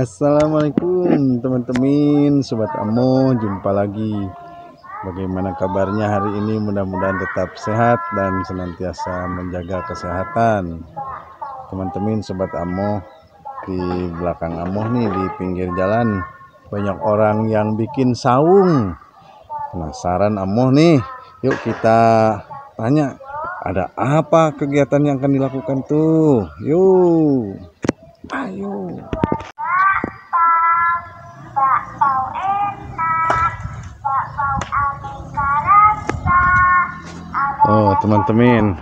Assalamualaikum teman-teman Sobat Amo. Jumpa lagi. Bagaimana kabarnya hari ini? Mudah-mudahan tetap sehat Dan senantiasa menjaga kesehatan. Teman-teman Sobat Amo Di belakang Amo nih Di pinggir jalan Banyak orang yang bikin saung. Penasaran Amo nih? Yuk kita tanya Ada apa kegiatan yang akan dilakukan tuh? Yuk Ayo Oh teman-teman.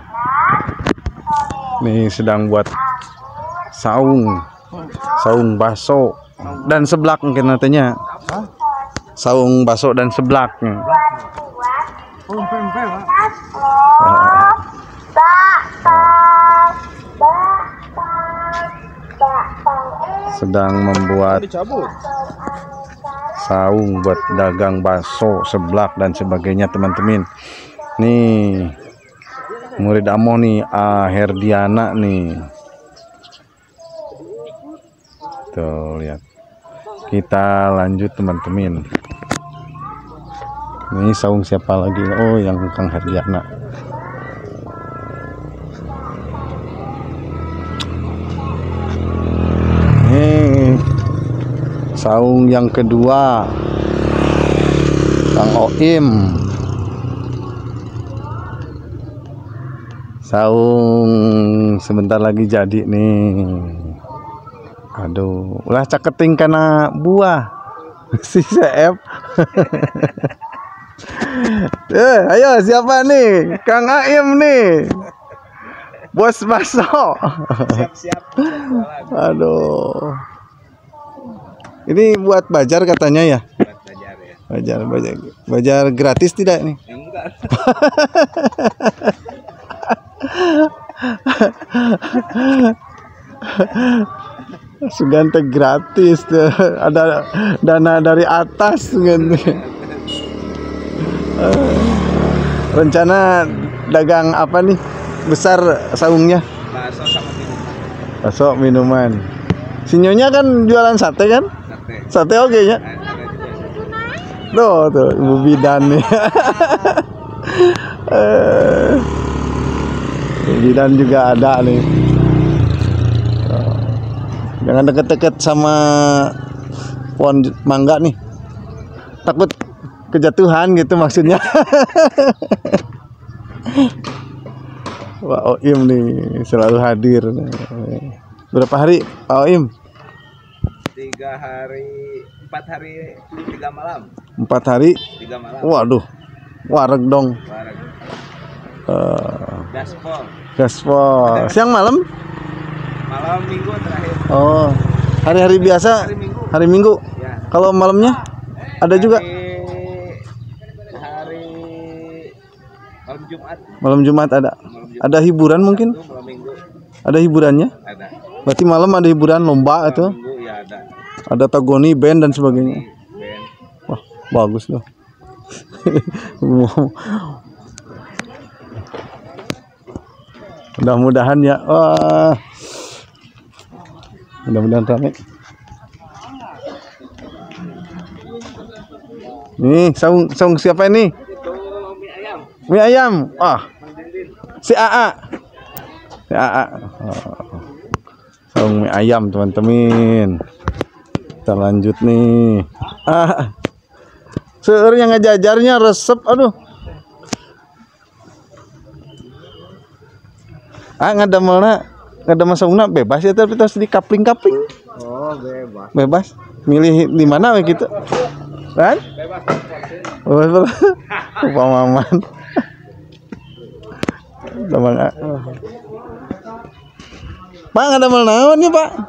Nih sedang buat saung. Saung baso. Dan seblak mungkin nantinya. Saung baso dan seblak. Enak, Sedang membuat saung buat dagang baso, seblak dan sebagainya teman-teman. Nih Murid Amo nih ah, Herdiana nih. Tuh lihat. Kita lanjut teman-teman. Ini saung siapa lagi? Oh yang Kang Herdiana saung yang kedua Kang Oim. Saung sebentar lagi jadi nih. Aduh ulah caketing karena buah. Si CF eh ayo siapa nih? Kang Aim nih. Bos baso. Siap-siap aduh ini buat bajar katanya ya? Buat ya. Bajar bajar. Bajar gratis tidak nih enggak. Sugante gratis tuh. ada dana dari atas gitu. Rencana dagang apa nih? Besar saungnya? Bakso sama minuman. Bakso minuman. Sinyonya kan jualan sate kan sate oke ya? Tuh tuh ibu bidan nih. Eh, ibu bidan juga ada nih. Jangan deket-deket sama pohon mangga nih. Takut kejatuhan gitu maksudnya. Wah Oim nih selalu hadir berapa hari Pak Oim tiga hari empat hari tiga malam. Empat hari? Tiga malam. Waduh wareg dong. Bareng Eh, gaspol gaspol siang malam? Malam minggu terakhir. Oh hari-hari biasa? hari minggu. Hari minggu? Ya. Kalau malamnya? Ada juga? hari hari malam Jumat. Malam Jumat ada. Malam Jumat. Ada hiburan mungkin? Malam minggu. Ada hiburannya? Ada. Berarti malam ada hiburan lomba minggu. ya ada tagoni band dan sebagainya. Band wah bagus loh mudah-mudahan ya. Wah. Mudah-mudahan rame. Nih saung saung siapa ini? Mie ayam. Wah. Si AA si AA Oh. saung mie ayam teman-teman kita lanjut nih. Ah. Seurnya ngajajarnya resep aduh. Ah ngadamelna ngadamel saungna bebas ya tapi terus di kapling kapling oh bebas. Bebas. Milih di mana we gitu kan? Bebas bebas. Damang A. Pak ngadamel naon ya Pak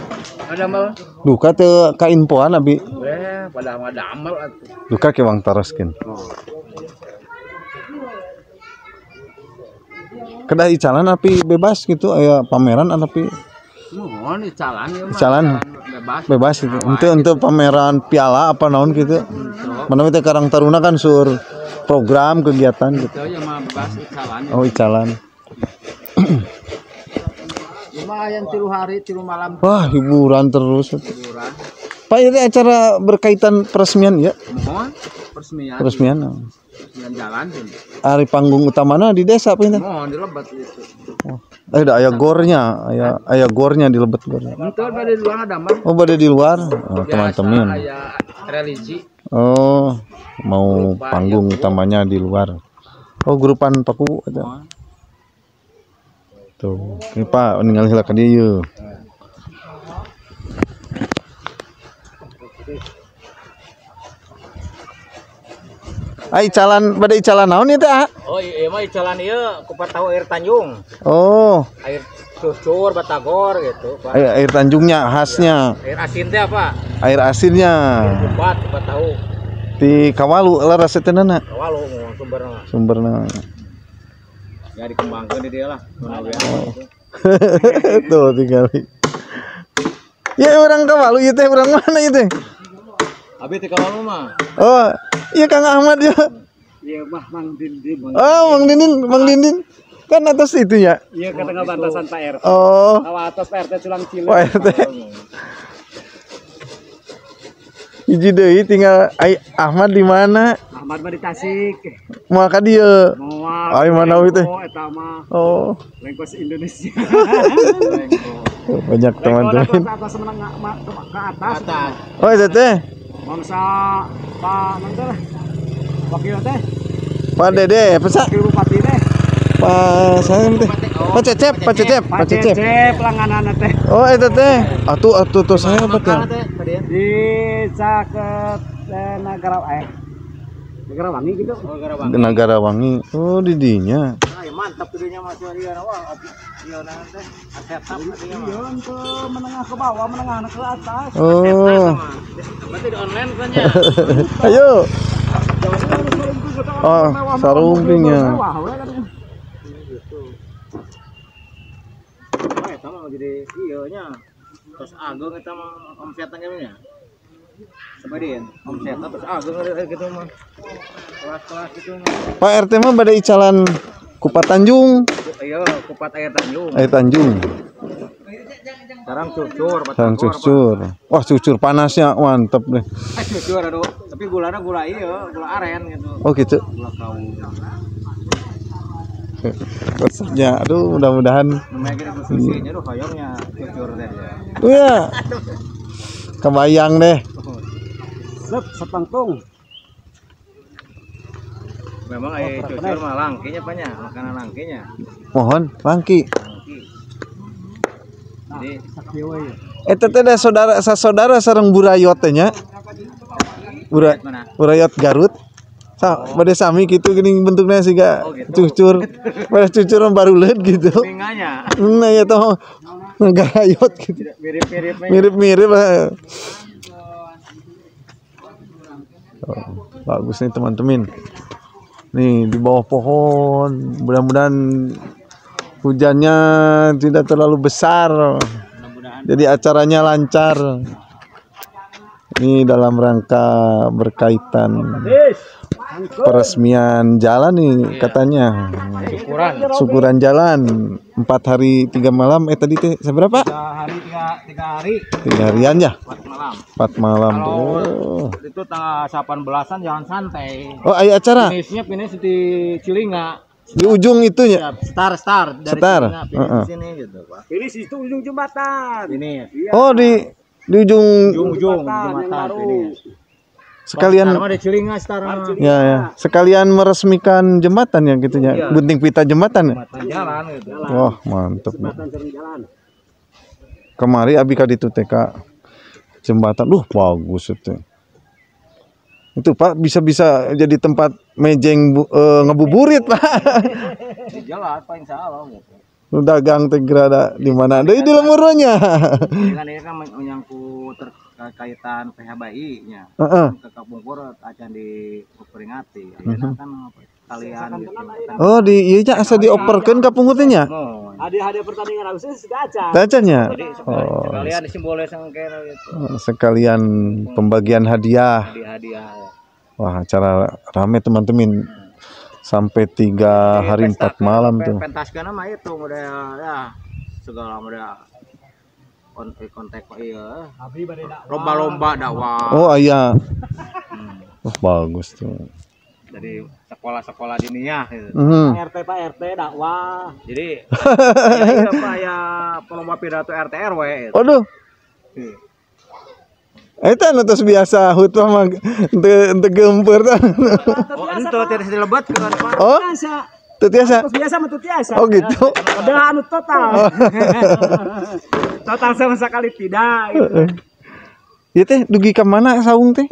Duka teu kainpoan abi. eh pada atuh. duka ke wang taroskeun Oh. kedah icalan api bebas gitu aya pameran tapi Mohon icalan ya. Icalan. bebas. bebas gitu untuk untuk pameran piala apa naon gitu mana teh Karang Taruna kan sur program kegiatan gitu Itu ya mah bebas icalan. oh icalan Lumayan tilu hari, tilu malam. Wah hiburan terus. Liburan. Pak ini acara berkaitan peresmian ya? Mohon peresmian. peresmian. Peresmian jalan hari panggung utamanya di desa apa ini? Mohon dilebat itu. eh ada ayah gornya. Ayah ayah gornya di lebet gornya pada luar ada mah. oh pada di luar? Oh, teman-teman. religi. oh mau panggung utamanya di luar. Oh grupan paku ada. Mohon. Tuh ini pak ninggal hilak ka dieu Ai calan pada icalan naon ieu teh ah? Oh iya mah jalan iya kupat tahu air Tanjung. Oh, Air cucur, batagor gitu. Pak. air, air Tanjungnya khasnya, Air asin teh apa? air asinnya Kupat, kupat tahu. di Kawalu laras teunana Walau mau sumbernya. sumberna. Ya dikembangkan di dia lah. Gitu. Tuh tinggal. Ya orang Kawalu ieu teh orang mana ieu teh? Abi teh kalau mah. Oh, iya Kang Ahmad ya. Iya mah Mang Dindin. Oh, Mang Dindin, Mang Dindin. Kan atas itu ya. Iya kata bantasan Pak RT. Oh, atas Pak RT culang cilik. Pak RT. hiji deui tinggal ai Ahmad di mana? Ahmad mah di Tasik. Moal ka dieu. Moal. Ai mana we teh? Oh, eta mah Oh, lengkos Indonesia. banyak teman-teman. atas menengah ma- ke, ke atas. Atas. Oh, itu teh. Bangsa Pak nanti lah. Wakil teh. Pak Dede, pesak. Wakil Bupati teh. Pak saya teh. Pak Cecep, Pak Cecep, Pak Cecep. Cecep langganan teh. Oh, itu teh. Atuh atuh tuh saya apa teh? Di Caket eh, Negara eh Negara Wangi gitu. Oh, Negara Wangi. Negara Wangi. Oh, di dinya. Nah, ya mantap tuh Mas Waria wah. Iya nah teh. Asetap dia. Iya menengah ke bawah, menengah ke atas. Oh. Berarti di online kan ya. Ayo. Oh, sarumpingnya. Eh, sama jadi iya nya. Terus agung eta mah omsetna nya. Sebagian omsetna terus agung gitu mah. Kelas-kelas gitu. Pak RT mah pada icalan Kupat Tanjung, Ayo kupat air Tanjung. air Tanjung, Sekarang cucur, sarang cucur. Wah, cucur panasnya mantep deh. Eh cucur aduh. Tapi gulana gula iya, gula aren gitu. Oh gitu. Gula kau. Resepnya, aduh mudah-mudahan. Namanya kita bersusinya aduh hoyongnya cucur teh. ya. Iya. Kebayang deh. Sep, sepangtung. Memang ayah cucur mah langkinya banyak, makanan langkinya. Mohon, langki. Langki. Jadi Eta teh da saudara saudara sareng burayot teh nya. Bura, mana? burayot Garut. Sa, pada sami gitu gini bentuknya sih gak Oh, gitu. cucur. Pada cucur baru lihat gitu. Nah ya toh garayot gitu. mirip-mirip Mirip-mirip lah. Oh, bagus nih teman-teman. Nih di bawah pohon. Mudah-mudahan hujannya tidak terlalu besar. Jadi acaranya lancar. Ini dalam rangka berkaitan peresmian jalan nih katanya. ukuran Syukuran jalan empat hari tiga malam. Eh tadi teh seberapa? tiga hari tiga, tiga hari Tiga harian ya? empat malam. Empat malam. Kalau Oh, itu tanggal 18-an jangan santai. oh ayo acara Finishnya finish di Cilinga. di ujung itunya. Ya, star star dari Star, Cilinga finish heeh. di sini gitu, Pak. Finish itu ujung jembatan. Ini Oh di di ujung ujung ujung jembatan finish. Sekalian di ya ya sekalian meresmikan jembatan ya gitu ya. Iya. Gunting pita jembatan ya. Jembatan jalan gitu. Wah mantep. nih. Kemari abi ka ditu teh Kak. jembatan. Duh bagus itu. Itu Pak bisa-bisa jadi tempat mejeng bu- eh, ngebuburit Pak. Di jalan Pak insya Allah gitu. Dagang teh gerada di mana? Deui di lemurnya. Kan ini kan menyangkut kaitan PHBI nya Heeh. ke kapungkur acan di peringati Mhm. Ayeuna kan kalian gitu Oh di iya nya asa dioperkeun ka pungutnya. Mohon. Hadiah-hadiah pertandingan harusnya aja. Tacanya. jadi Oh. sekalian sangkera gitu Sekalian pembagian hadiah. hadiah hadiah Wah, acara rame teman-teman. Sampai tiga hari empat malam tuh. pentaskan mah itu udah ya segala udah kontak iya Abi bade dakwah. lomba-lomba dakwah Oh iya. Hmm. Oh, bagus tuh. dari sekolah-sekolah diniyah gitu. RT Pak RT dakwah. jadi ya iya pak ya pelomba pidato RT RW gitu. Waduh, Iya. Eta nu tos biasa hut mah teu teu gempeur tah. oh itu tidak dilebat kan pak Oh, Biasa. tiasa. Terus biasa mah teu tiasa. Oh gitu. Udah anu total. total sama sekali tidak gitu. Ieu teh dugi ka mana saung teh?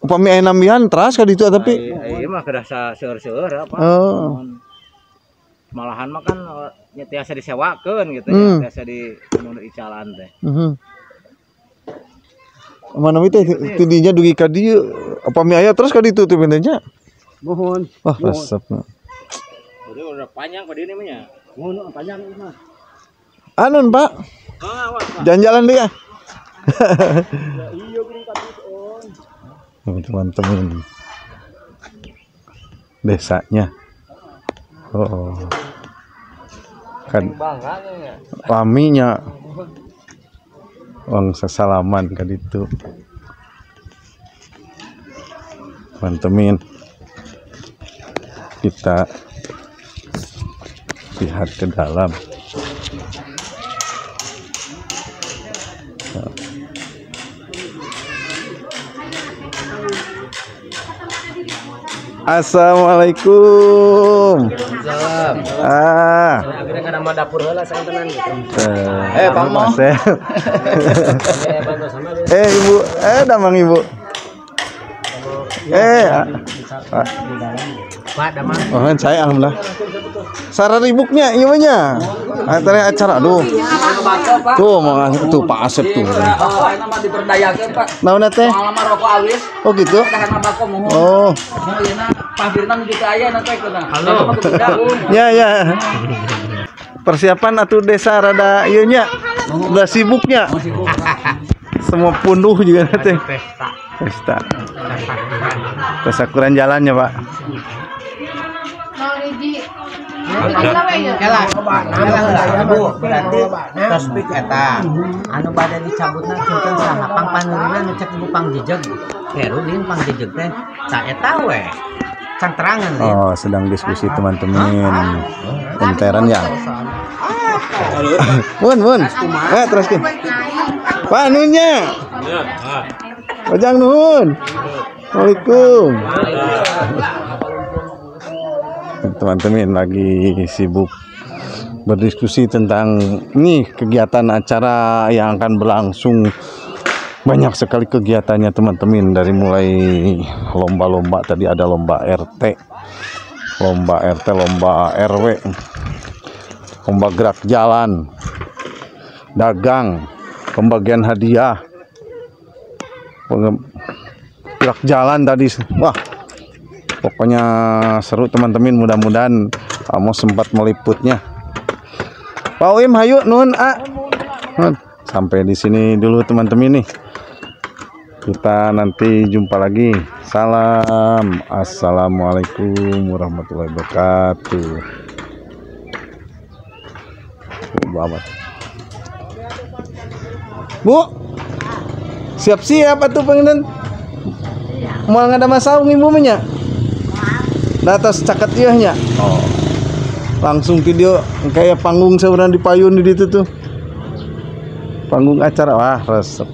Upami aya nambihan teras ka ditu tapi iya mah kedah sa seur-seur apa Oh. malahan mah kan eh, tiasa disewakeun gitu Hmm. ya tiasa di anu icalan teh Mhm. Mana teh tidinya dugi ka dieu. Upami aya terus ka ditu teh benernya. Mohon. Wah, resep. jadi udah panjang kok ini mah nya Mohon panjang ini mah. Anun, Pak. Jalan-jalan. Oh, teman-teman. Desanya. Oh. Kan ya laminya. Uang sesalaman kan itu. Teman-teman. Kita lihat ke dalam Assalamualaikum. Ah. kan nama dapur heula gitu Eh, Bang Mo. eh, Ibu. Eh, damang Ibu. Eh, ah. Ah. Oh, kan saya alhamdulillah. Sarah ribuknya iya nya. Acara acara aduh. Tuh mau tuh Pak Asep tuh. Oh, ini mah diperdayakeun, Pak. Naon teh? Pengalaman rokok awis, Oh gitu. Oh, Mau ieu Pak Firman juga aya nanti kuna. Halo. ya ya. Persiapan atuh desa rada ieu nya. Udah sibuknya. Semua punduh juga teh. pesta Pesta. Pesakuran jalannya, Pak. Bu, berarti tospik eta anu pada dicabutna kinten terangan. Oh, sedang diskusi teman-teman. Enteran ya. Mun, mun. Eh, teruskin. Pak nunya. Ojang nuhun. Waalaikum. Teman-teman lagi sibuk berdiskusi tentang nih kegiatan acara yang akan berlangsung. Banyak sekali kegiatannya teman-teman. Dari mulai lomba-lomba tadi ada lomba RT lomba RT lomba RW lomba gerak jalan dagang pembagian hadiah gerak jalan tadi. Wah pokoknya seru teman-teman. Mudah-mudahan kamu sempat meliputnya. Pak Wim hayu nun a. Sampai di sini dulu teman-teman nih. Kita nanti jumpa lagi. Salam. Assalamualaikum warahmatullahi wabarakatuh. Bu, siap-siap atuh pengen mau ada masalah ibu nya di atas caket ieuhnya. Oh. Langsung video kayak panggung sebenarnya di payun di situ tuh. Panggung acara wah resep